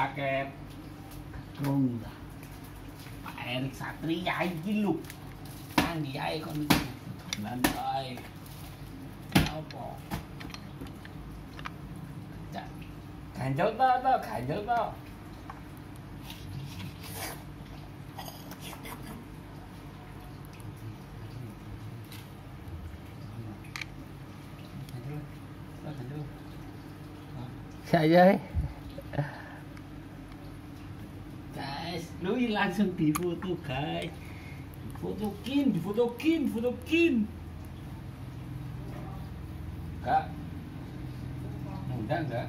paket Kung Pak Erik Satria iki lho Nang ae kon iki Lan ae Apa Cak Ganjel to to ganjel to Ganjel Lui langsung difoto guys difotokin difotokin difotokin kak. Mudah enggak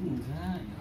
enggak ya.